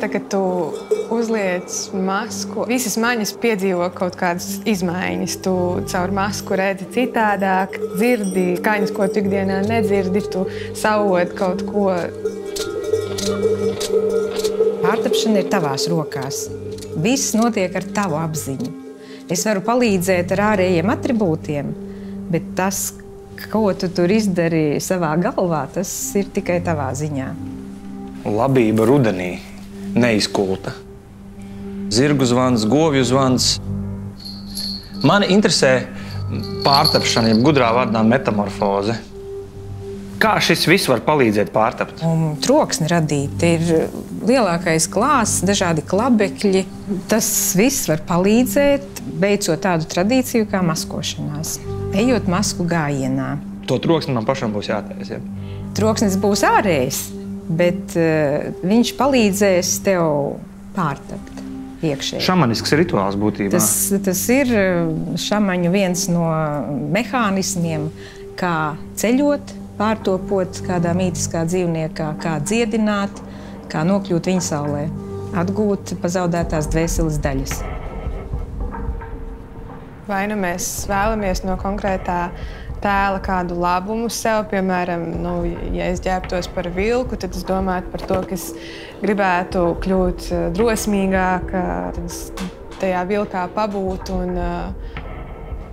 tā, kad tu uzliec masku, visas maņas piedzīvo kaut kādas izmaiņas. Tu caur masku redzi citādāk, dzirdi skaņas, ko tu ikdienā nedzirdi, tu savod kaut ko. Pārtapšana ir tavās rokās. Viss notiek ar tavu apziņu. Es varu palīdzēt ar ārējiem attribūtiem, bet tas, ko tu tur izdari savā galvā, tas ir tikai tavā ziņā. Labība rudenī neizkulta. Zirgu zvans, govju zvans. Mani interesē pārtapšana, jeb gudrā vārdā metamorfoze. Kā šis viss var palīdzēt pārtapt? Un troksni radīt ir lielākais klāsts, dažādi klabekļi. Tas viss var palīdzēt, veicot tādu tradīciju kā maskošanās, ejot masku gājienā. To troksni man pašam būs jātaisa. Ja? Troksnis būs ārējs, bet uh, viņš palīdzēs tev pārtapt. Iekšēji. Šamanisks rituāls būtībā. Tas, tas ir šāmaņu viens no mehānismiem, kā ceļot, pārtopot kādā mītiskā dzīvniekā, kā dziedināt, kā nokļūt viņa saulē, atgūt pazaudētās dvēseles daļas. Vai nu mēs vēlamies no konkrētā tēla kādu labumu sev, piemēram, nu, ja es ģērbtos par vilku, tad es domāju par to, ka es gribētu kļūt eh, drosmīgāka, tad es tajā vilkā pabūtu un uh,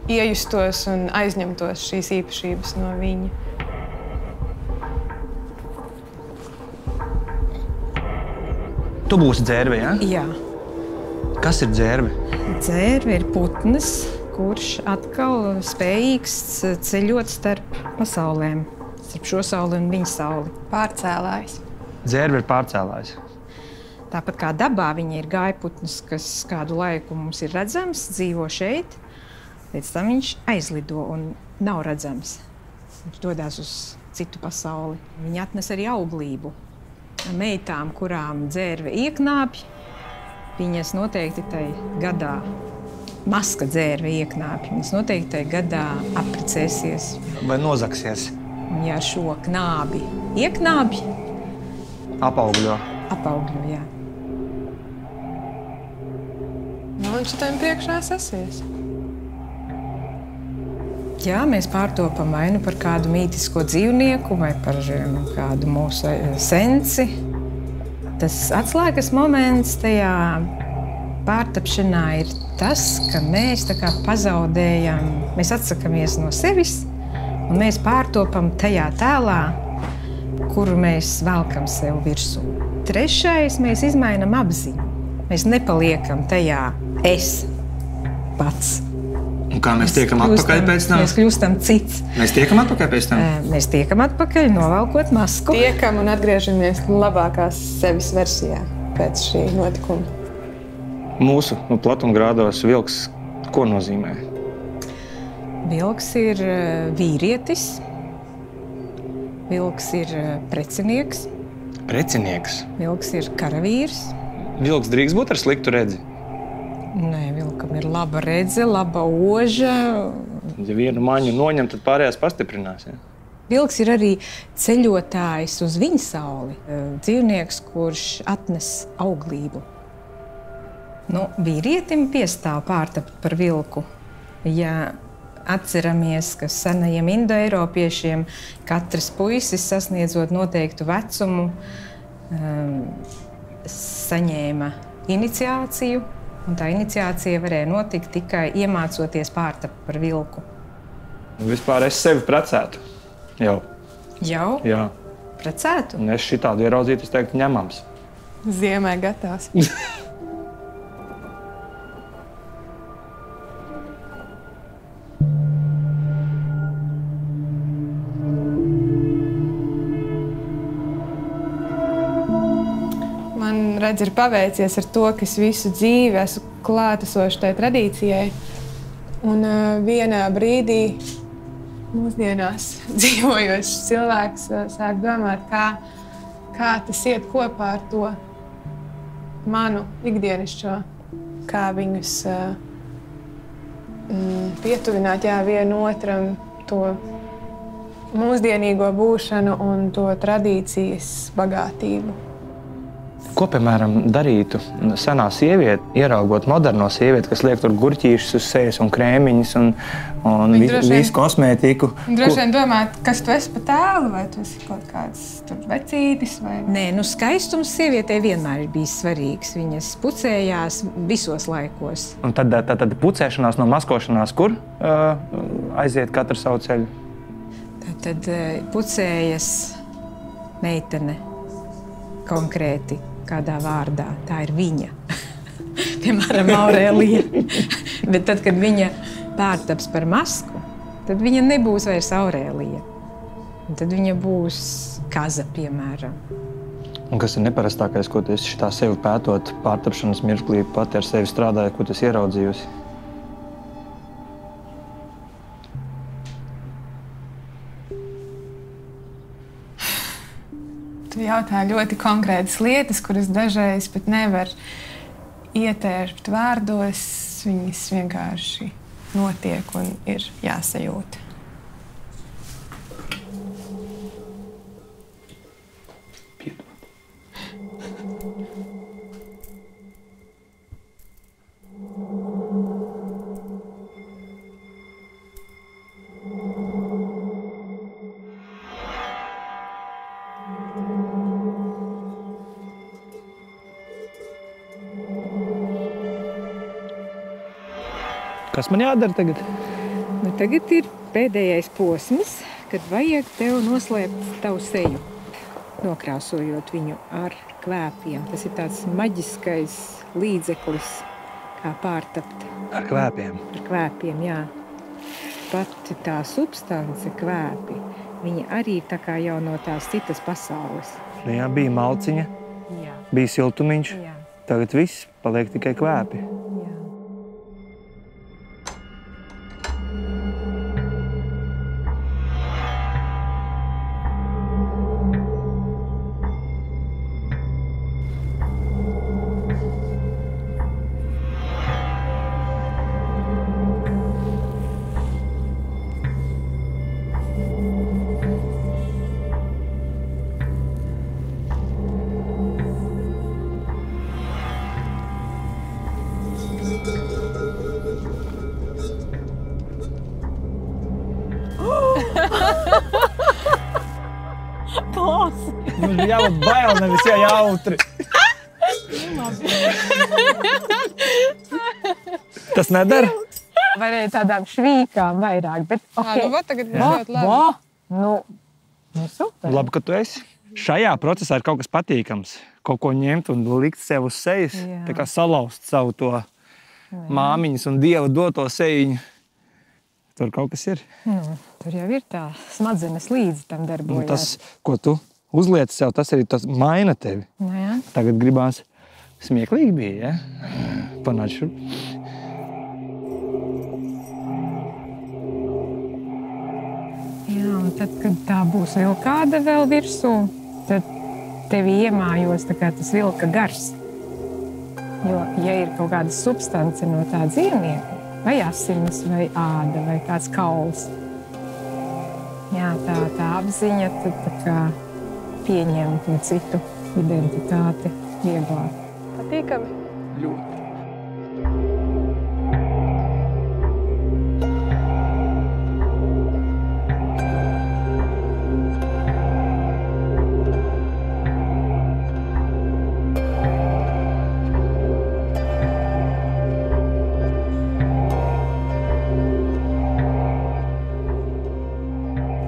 iejustos un aizņemtos šīs īpašības no viņa. Tu būsi dzērve, ja? Jā. Kas ir dzērve? Dzērve ir putns, kurš atkal spējīgs ceļot starp pasaulēm, starp šo sauli un viņa sauli. Pārcēlājs. Dzērve ir pārcēlājs. Tāpat kā dabā viņa ir gaiputns, kas kādu laiku mums ir redzams, dzīvo šeit, pēc tam viņš aizlido un nav redzams. Viņš dodas uz citu pasauli. Viņa atnes arī auglību meitām, kurām dzērve ieknāpj, viņas noteikti tai gadā maska dzērve ieknāpj. Viņas noteikti gadā apprecēsies. Vai nozaksies? Ja šo knābi ieknāpj, apaugļo. Apaugļo, jā. Nu, viņš tam priekšā sasies. Jā, mēs pārtopam vai nu par kādu mītisko dzīvnieku, vai par nu, kādu mūsu eh, senci. Tas atslēgas moments tajā pārtapšanā ir tas, ka mēs pazaudējam, mēs atsakāmies no sevis un mēs pārtopam tajā tēlā, kuru mēs velkam sev virsū. Trešais, mēs izmainām apziņu. Mēs nepaliekam tajā es pats. Un kā mēs tiekam atpakaļ pēc tam? Mēs kļūstam cits. Mēs tiekam atpakaļ pēc tam? Mēs tiekam atpakaļ, novelkot masku. Tiekam un atgriežamies labākā sevis versijā pēc šī notikuma. Mūsu nu, platumgrādos vilks ko nozīmē? Vilks ir vīrietis, vilks ir precinieks. Precinieks? Vilks ir karavīrs. Vilks drīkst būt ar sliktu redzi? Nē, vilkam ir laba redzes, laba oža. Ja vienu maņu noņem, tad pārējās pastiprinās. Ja? Vilks ir arī ceļotājs uz viņa sauli. Dzīvnieks, kurš atnes auglību. Nu, vīrietim piestāv pārtapt par vilku. Ja atceramies, ka senajiem indoeiropiešiem katrs puisis sasniedzot noteiktu vecumu, um, saņēma iniciāciju Un tā iniciācija varēja notikt tikai iemācoties pārtapt par vilku. Vispār es sevi precētu. Jau. Jau? Jā. Precētu? Un es šitādu ieraudzītu, es teiktu, ņemams. Ziemē gatavs. redz, ir paveicies ar to, ka es visu dzīvi esmu klātesošs tai tradīcijai. Un uh, vienā brīdī, mūsdienās dzīvojošs cilvēks uh, sāk domāt, kā, kā tas iet kopā ar to manu ikdienišķo, kā viņus uh, pietuvināt jā, vienam otram to mūsdienīgo būšanu un to tradīcijas bagātību. Ko, piemēram, darītu senā sieviete, ieraugot moderno sievieti, kas liek tur gurķīšus uz sejas un krēmiņus un, un vi, vien- visu kosmētiku? Droši vien domāt, kas tu esi pa tēlu, vai tu esi kaut kāds tur vecītis. Vai... Nē, nu skaistums sievietei vienmēr ir bijis svarīgs. Viņas pucējās visos laikos. Un tad, tad, tad pucēšanās no maskošanās, kur uh, aiziet katru savu ceļu? Tad, tad pucējas meitene konkrēti kādā vārdā. Tā ir viņa. Piemēram, Aurēlija. Bet tad, kad viņa pārtaps par masku, tad viņa nebūs vairs Aurēlija. Un Tad viņa būs kaza, piemēram. Un kas ir neparastākais, ko tu esi šitā sevi pētot, pārtapšanas mirklī, pati ar sevi strādājot, ko tu esi ieraudzījusi? Tu jautā ļoti konkrētas lietas, kuras dažreiz pat nevar ietērpt vārdos. Viņas vienkārši notiek un ir jāsajūt. Kas man jādara tagad? Nu, tagad ir pēdējais posms, kad vajag tev noslēpt tavu seju, nokrāsojot viņu ar kvēpiem. Tas ir tāds maģiskais līdzeklis, kā pārtapt Ar kvēpiem. ar kvēpiem. Jā. Pati tā substance, kvēpi, viņa arī ir tā kā jau no tās citas pasaules. Nu, jā, bija malciņa, Jā, bija siltumiņš. jā, Tagad viss paliek tikai kvēpi. Jā. Bija jābūt bail, nevis jā, jautri. Tas nedara. Vai arī tādām švīkām vairāk, bet Okay. okay. Nu, va, tagad būs ļoti labi. va, nu, nu super. Labi, ka tu esi. Šajā procesā ir kaut kas patīkams. Kaut ko ņemt un likt sev uz sejas. Jā. Tā kā salauzt savu to māmiņas un dieva doto seju. Tur kaut kas ir. Nu, tur jau ir tā smadzenes līdzi tam Un darbojas. tas, ko tu uzliec sev, tas arī tas maina tevi. Nu, jā. Tagad gribās smieklīgi bija. Ja? Panāc šurp. jā, un tad, kad tā būs vēl kāda vēl virsū, tad tevi iemājos tas vilka gars. Jo, ja ir kaut kāda substance no tā dzīvnieka, vai asins, vai āda, vai kāds kauls, jā, tā, tā apziņa tad tā kā pieņem to citu identitāti vieglāk. Patīkami. Ļoti.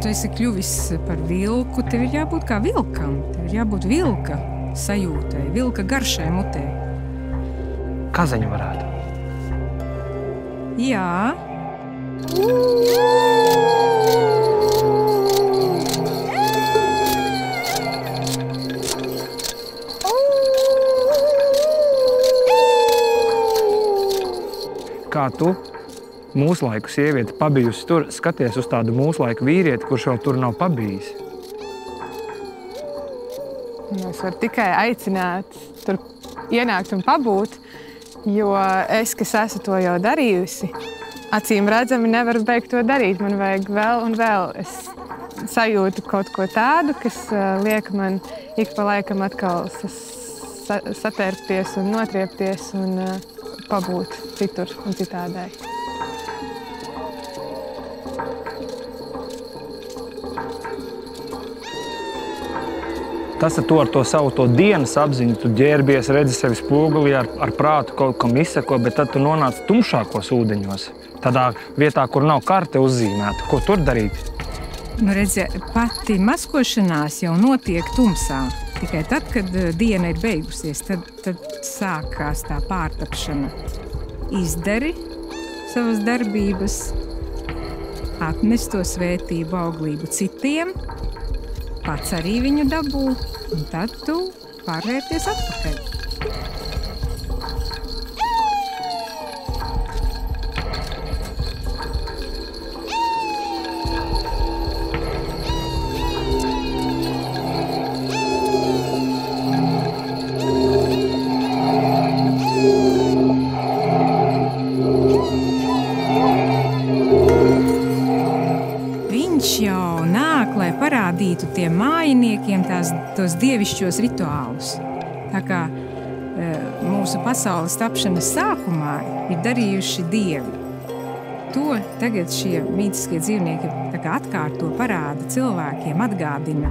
Tu esi kļuvis par vilku, tev ir jābūt kā vilkam. Tev ir jābūt vilka sajūtai, vilka garšai mutē. Kazaņu varētu. Jā, Kā tu, mūsu laiku sieviete, pabijusi tur, skaties uz tādu mūsu laiku vīrieti, kurš vēl tur nav pabijis. Es varu tikai aicināt, tur ienākt un pabūt, jo es, kas esmu to jau darījusi, acīm redzami nevaru beigt to darīt. Man vajag vēl un vēl. Es sajūtu kaut ko tādu, kas uh, liek man ik pa laikam atkal satērpties un notriepties un uh, pabūt citur un citādai. Tas ar to, ar to savu to dienas apziņu, tu ģērbies, redzi sevi spogulī, ar, ar prātu kaut kam izsako, bet tad tu nonāc tumšākos ūdeņos. Tādā vietā, kur nav karte uzzīmēta. Ko tur darīt? Nu, redzi, pati maskošanās jau notiek tumsā. Tikai tad, kad eh, diena ir beigusies, tad, tad sākās tā pārtapšana. Izdari savas darbības, atnes to svētību, auglību citiem, pats arī viņu dabū, un tad tu pārvērties atpakaļ. Parādītu tiem mājiniekiem tās, tos dievišķos rituālus. Tā kā e, mūsu pasaules tapšanas sākumā ir darījuši dievi. To tagad šie mītiskie dzīvnieki atkārto, parāda cilvēkiem, atgādina,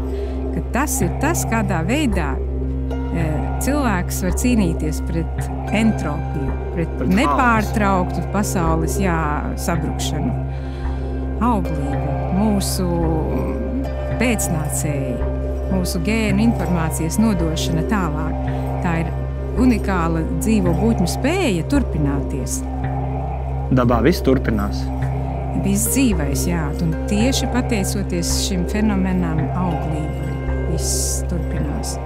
ka tas ir tas, kādā veidā e, cilvēks var cīnīties pret entropiju, pret, Pret nepārtrauktu pasaules jā, sabrukšanu auglību, mūsu pēcnācēji, mūsu gēnu informācijas nodošana tālāk. Tā ir unikāla dzīvo būtņu spēja turpināties. Dabā viss turpinās. Viss dzīvais, jā, un tieši pateicoties šim fenomenam, auglībai, viss turpinās.